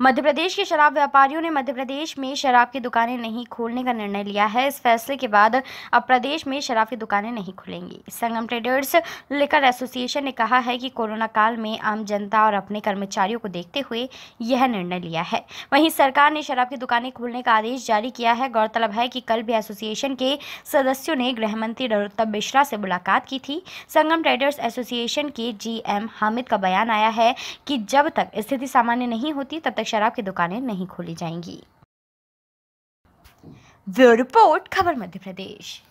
मध्य प्रदेश के शराब व्यापारियों ने मध्य प्रदेश में शराब की दुकानें नहीं खोलने का निर्णय लिया है। इस फैसले के बाद अब प्रदेश में शराब की दुकानें नहीं खुलेंगी। संगम ट्रेडर्स लिकर एसोसिएशन ने कहा है कि कोरोना काल में आम जनता और अपने कर्मचारियों को देखते हुए यह निर्णय लिया है। वहीं सरकार ने शराब की दुकानें खोलने का आदेश जारी किया है। गौरतलब है कि कल भी एसोसिएशन के सदस्यों ने गृह मंत्री नरोत्तम मिश्रा से मुलाकात की थी। संगम ट्रेडर्स एसोसिएशन के जीएम हामिद का बयान आया है कि जब तक स्थिति सामान्य नहीं होती, तब तक तक शराब की दुकानें नहीं खोली जाएँगी। रिपोर्ट खबर मध्य प्रदेश।